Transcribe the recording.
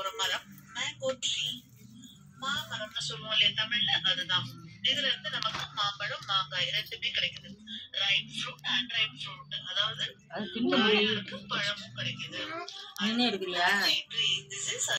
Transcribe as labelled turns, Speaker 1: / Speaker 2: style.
Speaker 1: ஒரு மரம். Mango tree மாமரம்னு சொல்லுவோம் இல்லையா தமிழ்ல? அதுதான். இதுல இருந்து நமக்கு மாம்பழம் மாங்காய் ரெண்டுமே கிடைக்குது. Right fruit and right fruit அதாவது பழமும் கிடைக்குது.